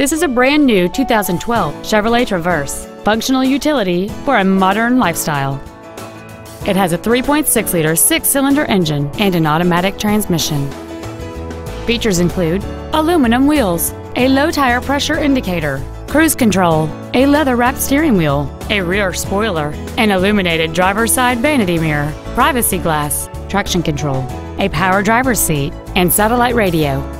This is a brand new 2012 Chevrolet Traverse, functional utility for a modern lifestyle. It has a 3.6 liter six cylinder engine and an automatic transmission. Features include aluminum wheels, a low tire pressure indicator, cruise control, a leather wrapped steering wheel, a rear spoiler, an illuminated driver's side vanity mirror, privacy glass, traction control, a power driver's seat, and satellite radio.